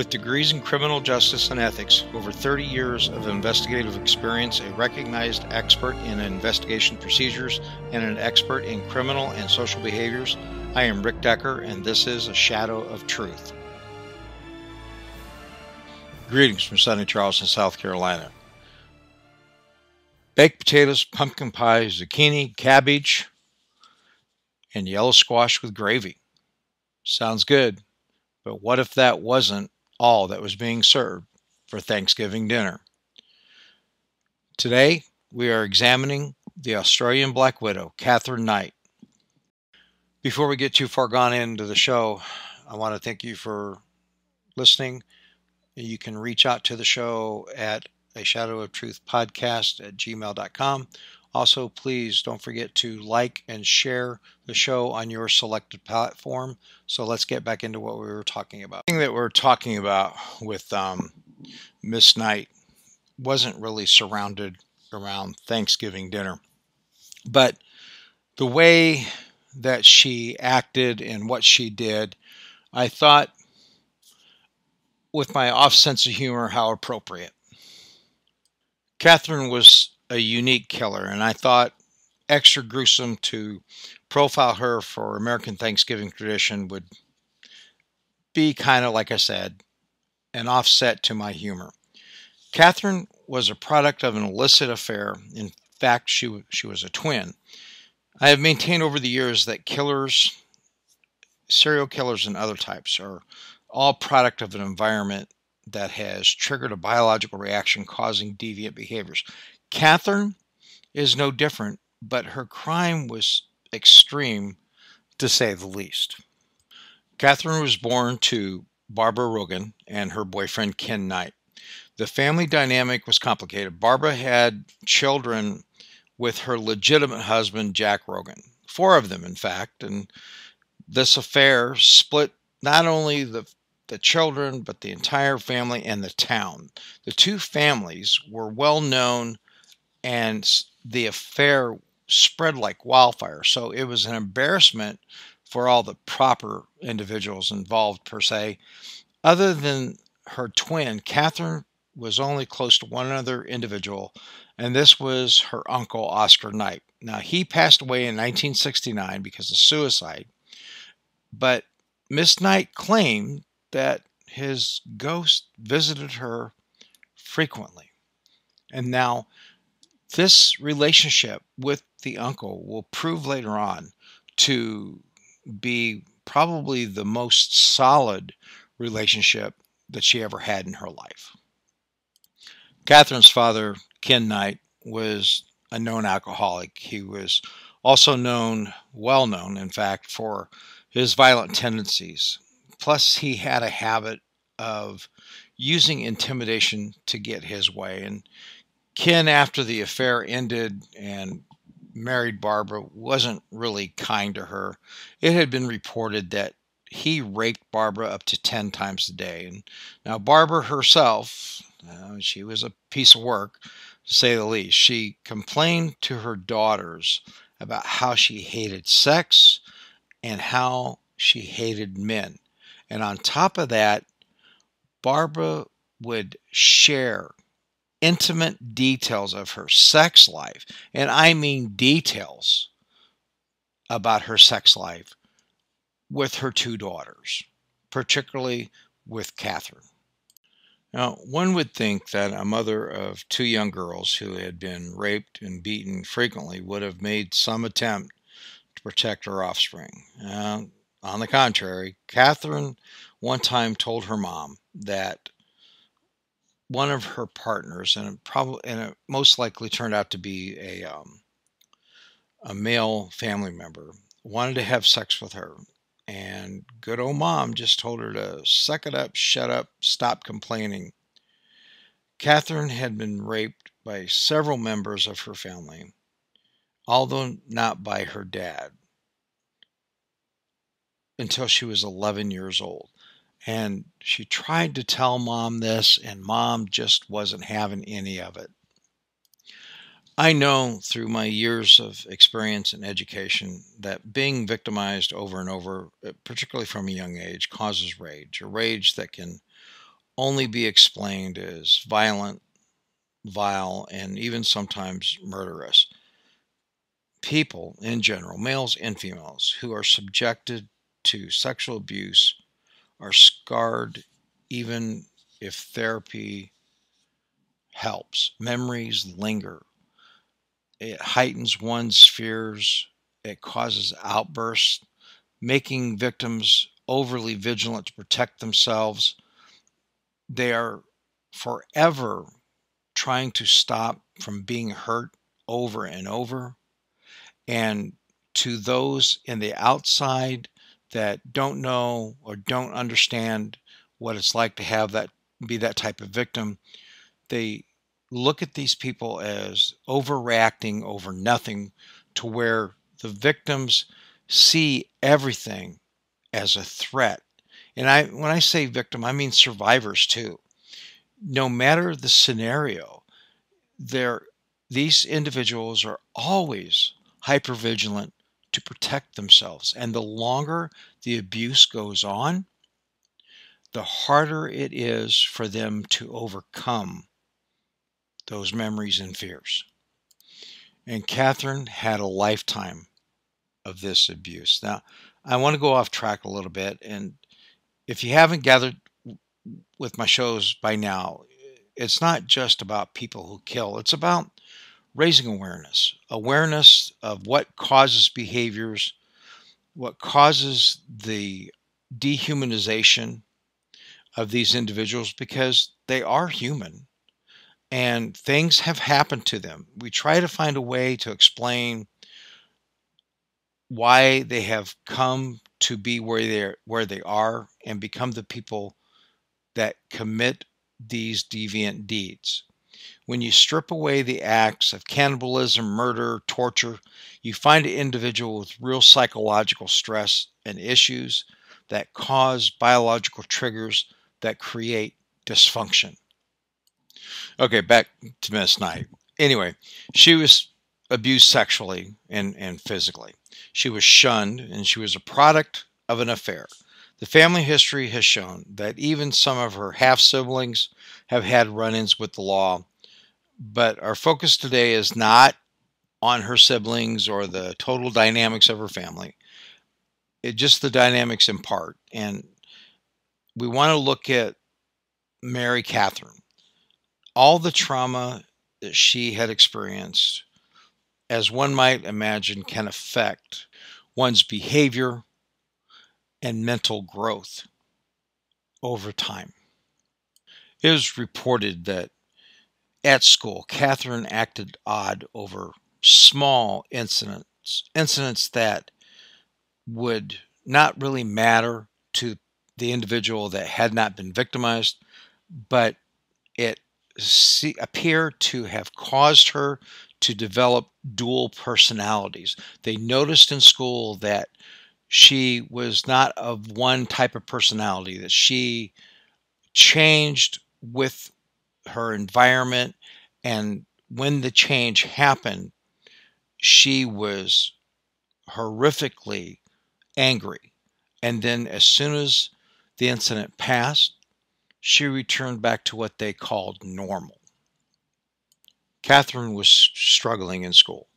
With degrees in criminal justice and ethics, over 30 years of investigative experience, a recognized expert in investigation procedures, and an expert in criminal and social behaviors, I am Rick Decker, and this is A Shadow of Truth. Greetings from sunny Charleston, South Carolina. Baked potatoes, pumpkin pie, zucchini, cabbage, and yellow squash with gravy. Sounds good, but what if that wasn't all that was being served for Thanksgiving dinner. Today, we are examining the Australian Black Widow, Katherine Knight. Before we get too far gone into the show, I want to thank you for listening. You can reach out to the show at a shadow of truth podcast at gmail.com also, please don't forget to like and share the show on your selected platform. So let's get back into what we were talking about. The thing that we're talking about with um, Miss Knight wasn't really surrounded around Thanksgiving dinner, but the way that she acted and what she did, I thought, with my off sense of humor, how appropriate. Katherine was a unique killer, and I thought extra gruesome to profile her for American Thanksgiving tradition would be kind of like I said, an offset to my humor. Katherine was a product of an illicit affair. In fact, she she was a twin. I have maintained over the years that killers, serial killers, and other types are all product of an environment that has triggered a biological reaction causing deviant behaviors. Katherine is no different, but her crime was extreme to say the least. Katherine was born to Barbara Roughan and her boyfriend Ken Knight. The family dynamic was complicated. Barbara had children with her legitimate husband, Jack Roughan, four of them, in fact, and this affair split not only the the children, but the entire family and the town. The two families were well known and the affair spread like wildfire. So it was an embarrassment for all the proper individuals involved, per se. Other than her twin, Katherine was only close to one other individual, and this was her uncle, Oscar Knight. Now, he passed away in 1969 because of suicide, but Miss Knight claimed that his ghost visited her frequently. And now this relationship with the uncle will prove later on to be probably the most solid relationship that she ever had in her life. Katherine's father, Ken Knight, was a known alcoholic. He was also known, well known, in fact, for his violent tendencies. Plus, he had a habit of using intimidation to get his way. And Ken, after the affair ended and married Barbara, wasn't really kind to her. It had been reported that he raped Barbara up to 10 times a day. And now, Barbara herself, uh, she was a piece of work, to say the least. She complained to her daughters about how she hated sex and how she hated men. And on top of that, Barbara would share intimate details of her sex life, and I mean details about her sex life with her two daughters, particularly with Katherine. Now, one would think that a mother of two young girls who had been raped and beaten frequently would have made some attempt to protect her offspring. Uh, on the contrary, Katherine one time told her mom that one of her partners, and it probably and it most likely turned out to be a um, a male family member, wanted to have sex with her, and good old mom just told her to suck it up, shut up, stop complaining. Katherine had been raped by several members of her family, although not by her dad, until she was 11 years old. And she tried to tell mom this, and mom just wasn't having any of it. I know through my years of experience and education that being victimized over and over, uh, particularly from a young age, causes rage, a rage that can only be explained as violent, vile, and even sometimes murderous. People in general, males and females, who are subjected to sexual abuse are scarred even if therapy helps. Memories linger. It heightens one's fears. It causes outbursts, making victims overly vigilant to protect themselves. They are forever trying to stop from being hurt over and over. And to those in the outside that don't know or don't understand what it's like to have that be that type of victim, they look at these people as overreacting over nothing to where the victims see everything as a threat. And I when I say victim, I mean survivors too. No matter the scenario, these individuals are always hypervigilant to protect themselves. And the longer the abuse goes on, the harder it is for them to overcome those memories and fears. And Katherine had a lifetime of this abuse. Now, I want to go off track a little bit. And if you haven't gathered with my shows by now, it's not just about people who kill, it's about raising awareness awareness of what causes behaviors, what causes the dehumanization of these individuals because they are human and things have happened to them. We try to find a way to explain why they have come to be where they where they are and become the people that commit these deviant deeds. When you strip away the acts of cannibalism, murder, torture, you find an individual with real psychological stress and issues that cause biological triggers that create dysfunction. Okay, back to Miss Knight. Anyway, she was abused sexually and, and physically. She was shunned and she was a product of an affair. The family history has shown that even some of her half siblings have had run ins with the law, but our focus today is not on her siblings or the total dynamics of her family. It just the dynamics in part. And we want to look at Mary Katherine. All the trauma that she had experienced, as one might imagine, can affect one's behavior and mental growth over time. It is reported that at school, Katherine acted odd over small incidents, incidents that would not really matter to the individual that had not been victimized, but it see, appeared to have caused her to develop dual personalities. They noticed in school that she was not of one type of personality, that she changed with her environment. And when the change happened, she was horrifically angry. And then, as soon as the incident passed, she returned back to what they called normal. Katherine was struggling in school.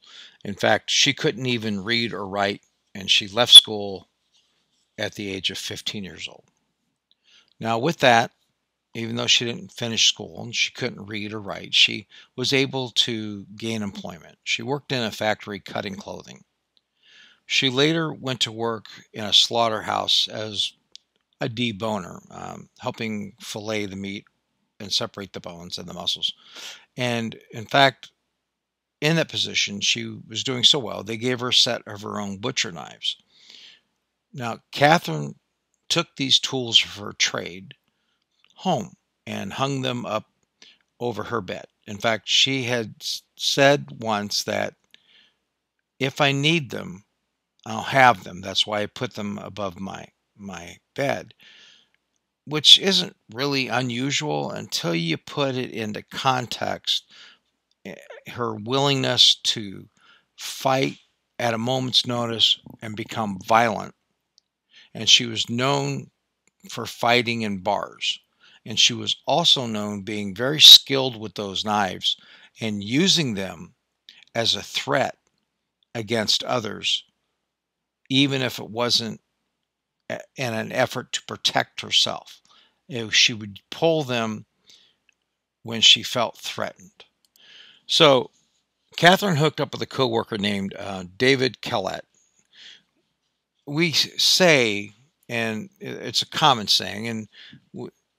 In fact, she couldn't even read or write and she left school at the age of 15 years old. Now, with that, even though she didn't finish school and she couldn't read or write, she was able to gain employment. She worked in a factory cutting clothing. She later went to work in a slaughterhouse as a deboner, um, helping fillet the meat and separate the bones and the muscles. And in fact, in that position, she was doing so well, they gave her a set of her own butcher knives. Now, Katherine took these tools of her trade home and hung them up over her bed. In fact, she had said once that if I need them, I'll have them. That's why I put them above my my bed, which isn't really unusual until you put it into context Eh, her willingness to fight at a moment's notice and become violent. And she was known for fighting in bars. And she was also known being very skilled with those knives and using them as a threat against others, even if it wasn't in an effort to protect herself. she would pull them when she felt threatened. So Katherine hooked up with a coworker named uh, David Kellett. We say, and it's a common saying, and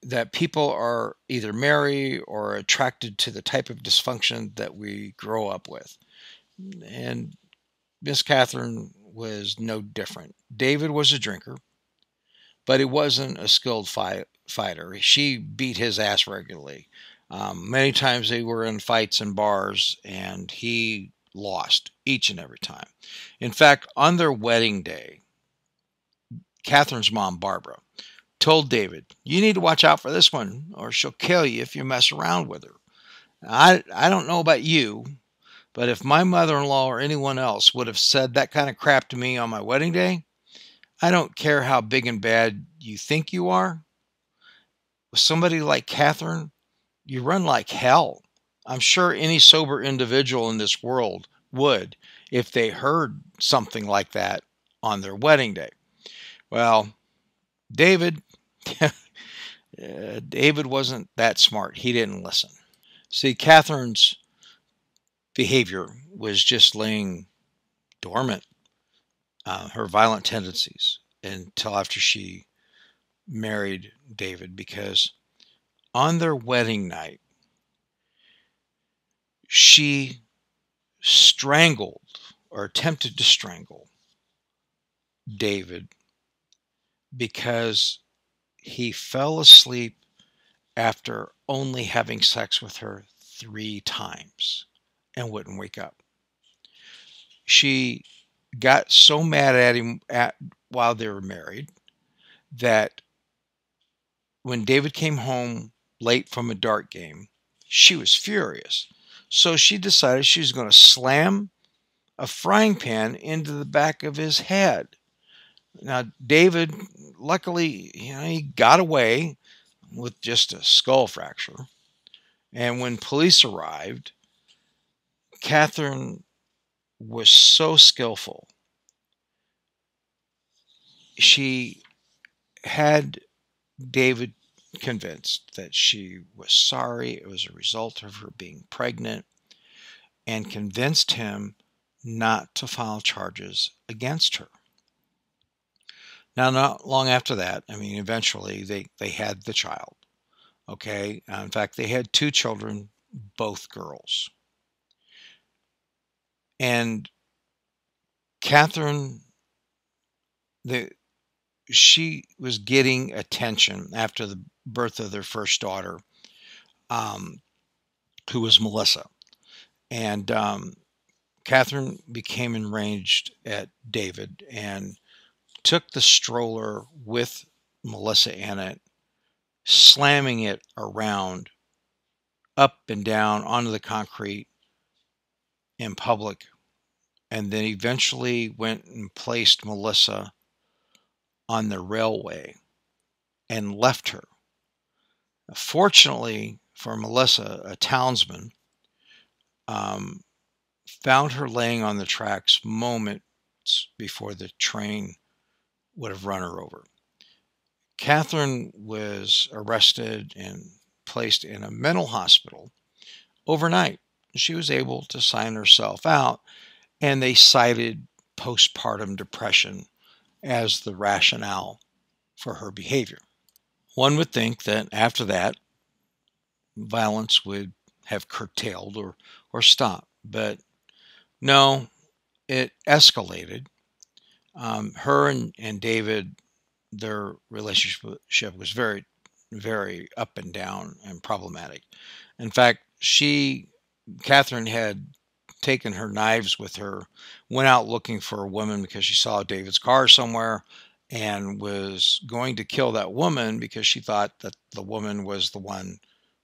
that people are either marry or attracted to the type of dysfunction that we grow up with. And Miss Katherine was no different. David was a drinker, but he wasn't a skilled fight, fighter. She beat his ass regularly. Um, many times they were in fights in bars, and he lost each and every time. In fact, on their wedding day, Katherine's mom, Barbara, told David, You need to watch out for this one, or she'll kill you if you mess around with her. I, I don't know about you, but if my mother in law or anyone else would have said that kind of crap to me on my wedding day, I don't care how big and bad you think you are. With somebody like Katherine, you run like hell. I'm sure any sober individual in this world would if they heard something like that on their wedding day. Well, David, uh, David wasn't that smart. He didn't listen. See, Katherine's behavior was just laying dormant, uh, her violent tendencies, until after she married David, because on their wedding night, she strangled or attempted to strangle David because he fell asleep after only having sex with her three times and wouldn't wake up. She got so mad at him at while they were married that when David came home late from a dart game, she was furious. So she decided she was going to slam a frying pan into the back of his head. Now, David, luckily, you know, he got away with just a skull fracture. And when police arrived, Katherine was so skillful. She had David convinced that she was sorry it was a result of her being pregnant and convinced him not to file charges against her. Now, not long after that, I mean, eventually they, they had the child. Okay. Uh, in fact, they had two children, both girls. And Katherine, the, she was getting attention after the birth of their first daughter, um, who was Melissa. And um, Katherine became enraged at David and took the stroller with Melissa in it, slamming it around up and down onto the concrete in public, and then eventually went and placed Melissa on the railway and left her. Fortunately for Melissa, a townsman, um, found her laying on the tracks moments before the train would have run her over. Katherine was arrested and placed in a mental hospital overnight. She was able to sign herself out, and they cited postpartum depression as the rationale for her behavior. One would think that after that, violence would have curtailed or, or stopped, but no, it escalated. Um, her and, and David, their relationship was very, very up and down and problematic. In fact, she, Katherine, had taken her knives with her, went out looking for a woman because she saw David's car somewhere and was going to kill that woman because she thought that the woman was the one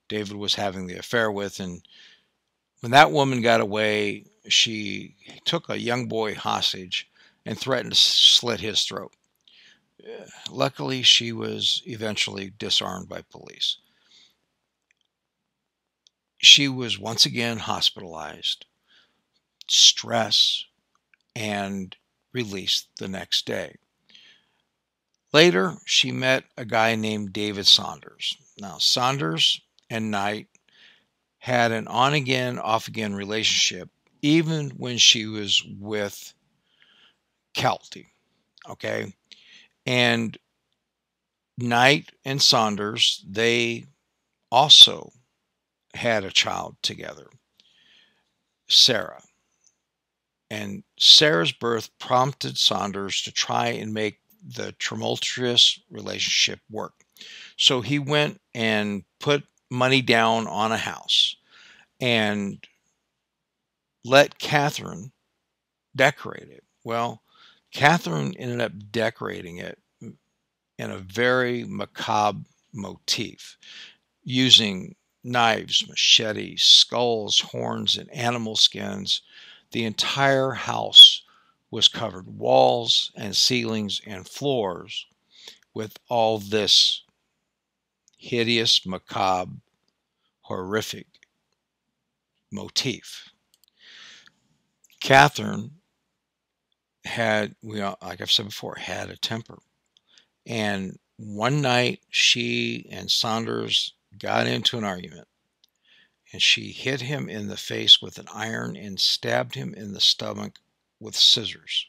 David was having the affair with. And when that woman got away, she took a young boy hostage and threatened to slit his throat. Luckily, she was eventually disarmed by police. she was once again hospitalized, stress, and released the next day. Later, she met a guy named David Saunders. Now, Saunders and Knight had an on again, off again relationship, even when she was with Kelty. Okay. And Knight and Saunders, they also had a child together, Sarah. And Sarah's birth prompted Saunders to try and make the tumultuous relationship work. So he went and put money down on a house and let Katherine decorate it. Well, Katherine ended up decorating it in a very macabre motif using knives, machetes, skulls, horns, and animal skins. The entire house was covered walls and ceilings and floors with all this hideous, macabre, horrific motif. Katherine had, we all, like I've said before, had a temper. And one night she and Saunders got into an argument and she hit him in the face with an iron and stabbed him in the stomach with scissors.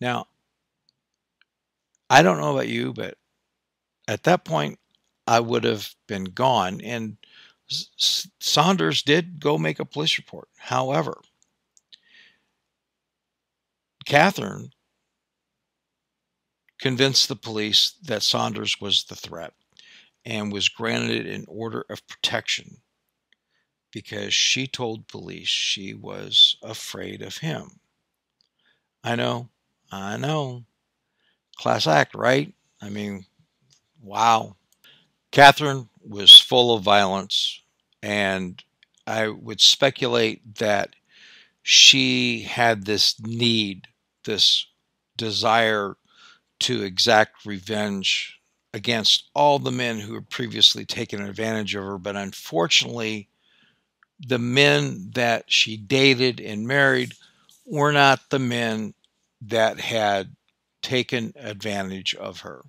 Now, I don't know about you, but at that point, I would have been gone. And Saunders did go make a police report. However, Katherine convinced the police that Saunders was the threat and was granted an order of protection because she told police she was afraid of him. I know, I know. Class act, right? I mean, wow. Katherine was full of violence, and I would speculate that she had this need, this desire to exact revenge against all the men who had previously taken advantage of her. But unfortunately, the men that she dated and married were not the men that had taken advantage of her.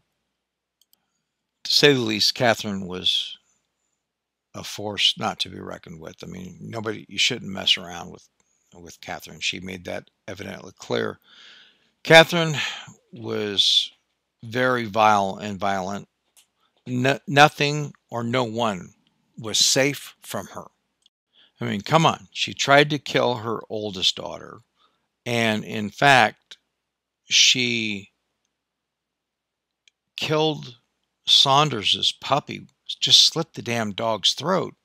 To say the least, Katherine was a force not to be reckoned with. I mean, nobody, you shouldn't mess around with, with Katherine. She made that evidently clear. Katherine was very vile and violent. No, nothing or no one was safe from her. I mean, come on. She tried to kill her oldest daughter. And in fact, she killed Saunders's puppy, just slit the damn dog's throat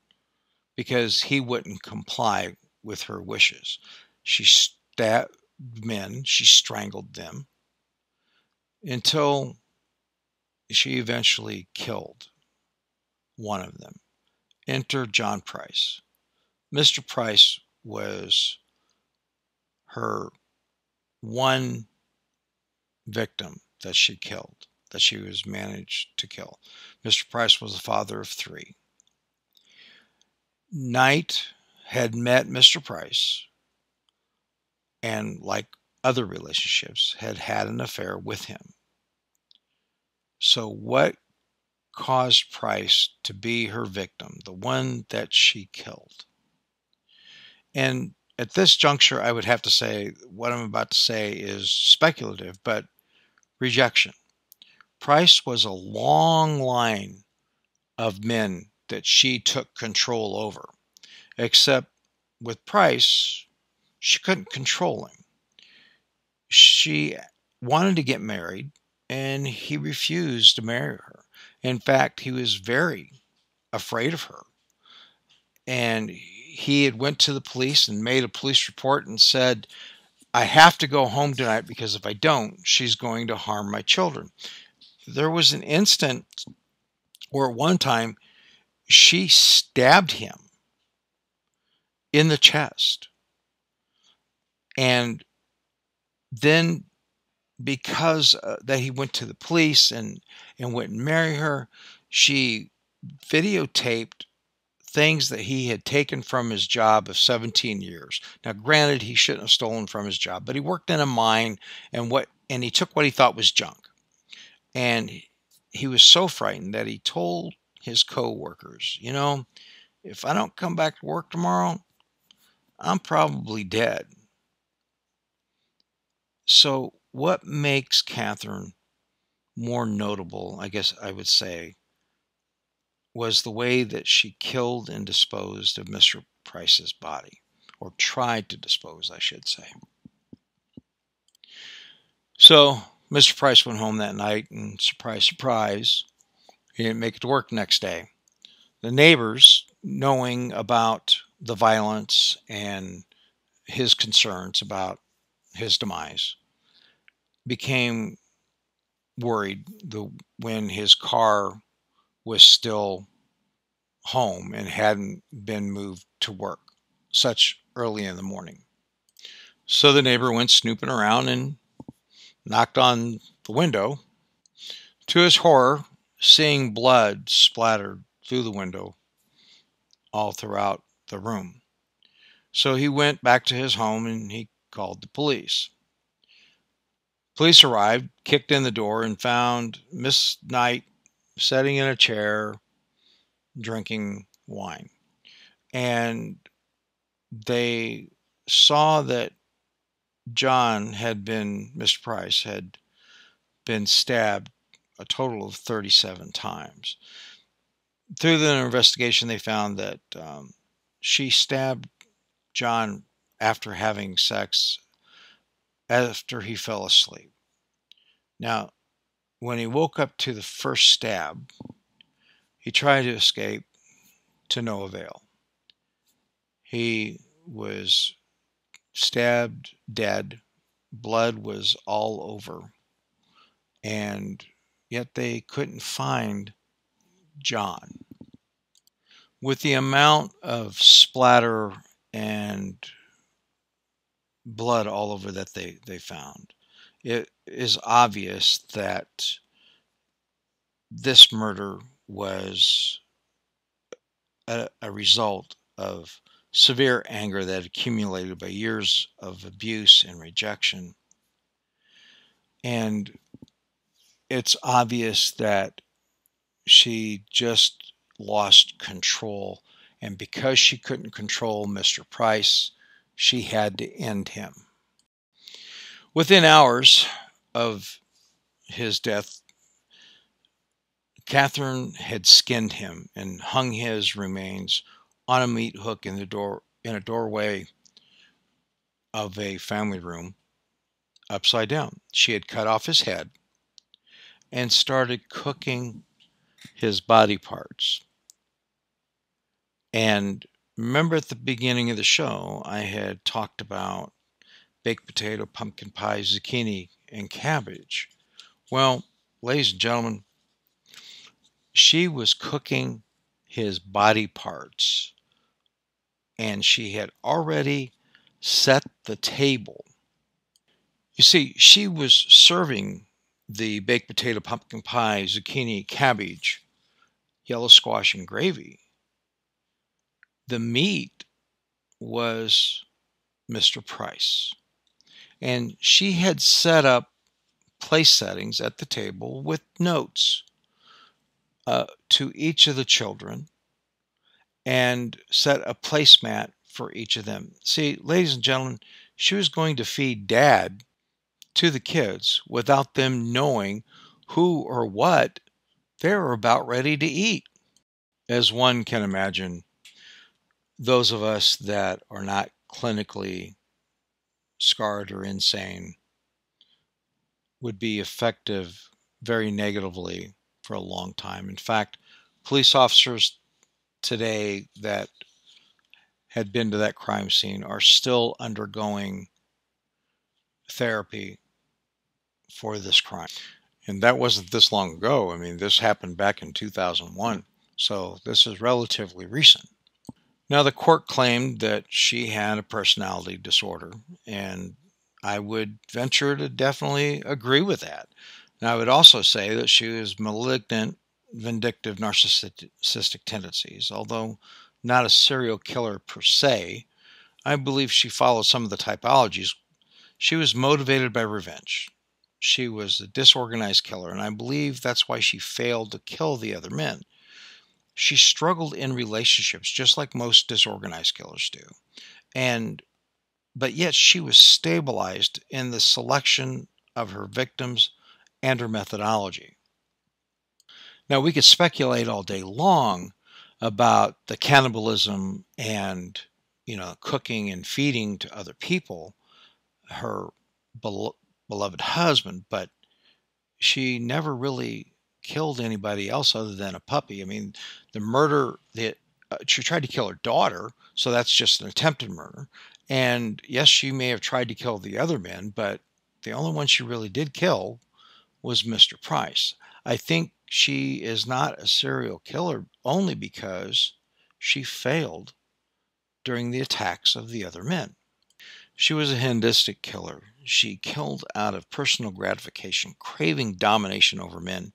because he wouldn't comply with her wishes. She stabbed men, she strangled them until she eventually killed one of them. Enter John Price. Mr. Price was her one victim that she killed, that she was managed to kill. Mr. Price was the father of three. Knight had met Mr. Price and, like other relationships, had had an affair with him. So, what caused Price to be her victim, the one that she killed? And at this juncture, I would have to say what I'm about to say is speculative, but rejection. Price was a long line of men that she took control over, except with Price, she couldn't control him. She wanted to get married, and he refused to marry her. In fact, he was very afraid of her. And he had went to the police and made a police report and said, I have to go home tonight because if I don't, she's going to harm my children. There was an instant where one time she stabbed him in the chest. And then because uh, that he went to the police and and went and marry her, she videotaped things that he had taken from his job of 17 years. Now, granted, he shouldn't have stolen from his job, but he worked in a mine and what and he took what he thought was junk. And he was so frightened that he told his co-workers, you know, if I don't come back to work tomorrow, I'm probably dead. So, what makes Katherine more notable, I guess I would say, was the way that she killed and disposed of Mr. Price's body, or tried to dispose, I should say. So Mr. Price went home that night, and surprise, surprise, he didn't make it to work next day. The neighbors, knowing about the violence and his concerns about his demise, became worried the, when his car was still home and hadn't been moved to work such early in the morning. So the neighbor went snooping around and knocked on the window. To his horror, seeing blood splattered through the window all throughout the room. So he went back to his home and he called the police. Police arrived, kicked in the door, and found Miss Knight sitting in a chair drinking wine. And they saw that John had been, Mr. Price had been stabbed a total of 37 times. Through the investigation, they found that um, she stabbed John after having sex after he fell asleep. Now, when he woke up to the first stab, he tried to escape to no avail. He was stabbed dead, blood was all over, and yet they couldn't find John. With the amount of splatter and blood all over that they, they found, it is obvious that this murder was a, a result of severe anger that accumulated by years of abuse and rejection. And it's obvious that she just lost control. And because she couldn't control Mr. Price, she had to end him. Within hours of his death, Katherine had skinned him and hung his remains on a meat hook in the door in a doorway of a family room upside down. She had cut off his head and started cooking his body parts. And remember at the beginning of the show, I had talked about baked potato, pumpkin pie, zucchini, and cabbage. Well, ladies and gentlemen, she was cooking his body parts and she had already set the table. You see, she was serving the baked potato, pumpkin pie, zucchini, cabbage, yellow squash, and gravy. The meat was Mr. Price. And she had set up place settings at the table with notes uh, to each of the children and set a placemat for each of them. See, ladies and gentlemen, she was going to feed dad to the kids without them knowing who or what they were about ready to eat. As one can imagine, those of us that are not clinically scarred or insane would be effective very negatively for a long time. In fact, police officers today that had been to that crime scene are still undergoing therapy for this crime. And that wasn't this long ago. I mean, this happened back in 2001. So this is relatively recent. Now, the court claimed that she had a personality disorder, and I would venture to definitely agree with that. And I would also say that she was malignant, vindictive, narcissistic tendencies, although not a serial killer per se. I believe she followed some of the typologies. She was motivated by revenge. She was a disorganized killer, and I believe that's why she failed to kill the other men. She struggled in relationships just like most disorganized killers do. And but yet she was stabilized in the selection of her victims and her methodology. Now, we could speculate all day long about the cannibalism and, you know, cooking and feeding to other people, her beloved husband, but she never really killed anybody else other than a puppy. I mean, the murder that uh, she tried to kill her daughter, so that's just an attempted murder. And yes, she may have tried to kill the other men, but the only one she really did kill was Mr. Price. I think she is not a serial killer only because she failed during the attacks of the other men. She was a hedonistic killer. She killed out of personal gratification, craving domination over men.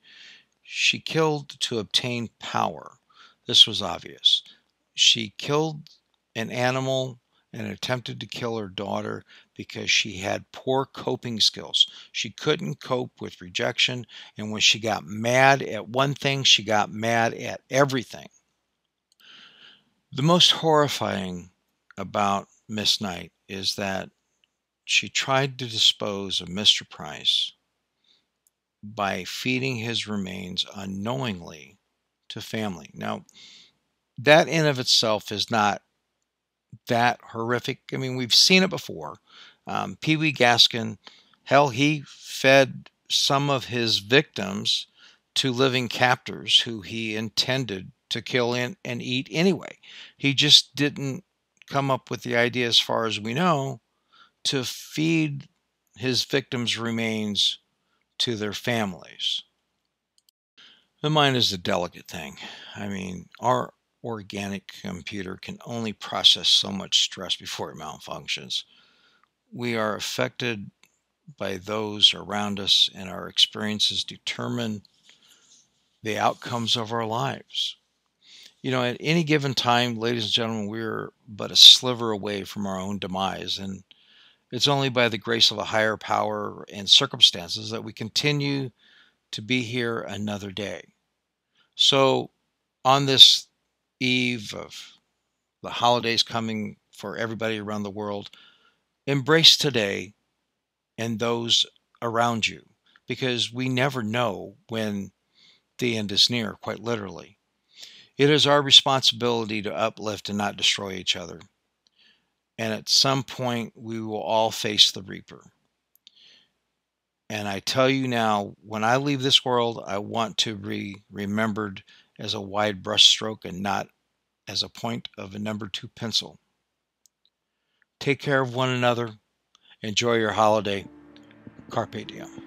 She killed to obtain power. This was obvious. She killed an animal and attempted to kill her daughter because she had poor coping skills. She couldn't cope with rejection, and when she got mad at one thing, she got mad at everything. The most horrifying about Miss Knight is that she tried to dispose of Mr. Price by feeding his remains unknowingly to family. Now, that in of itself is not that horrific. I mean, we've seen it before. Um, Pee Wee Gaskin, hell, he fed some of his victims to living captors who he intended to kill and eat anyway. He just didn't come up with the idea, as far as we know, to feed his victims' remains to their families. The mind is a delicate thing. I mean, our organic computer can only process so much stress before it malfunctions. We are affected by those around us, and our experiences determine the outcomes of our lives. You know, at any given time, ladies and gentlemen, we're but a sliver away from our own demise, and it's only by the grace of a higher power and circumstances that we continue to be here another day. So, on this eve of the holidays coming for everybody around the world, embrace today and those around you because we never know when the end is near, quite literally. It is our responsibility to uplift and not destroy each other. And at some point, we will all face the Reaper. And I tell you now, when I leave this world, I want to be remembered as a wide brushstroke and not as a point of a number two pencil. Take care of one another. Enjoy your holiday. Carpe diem.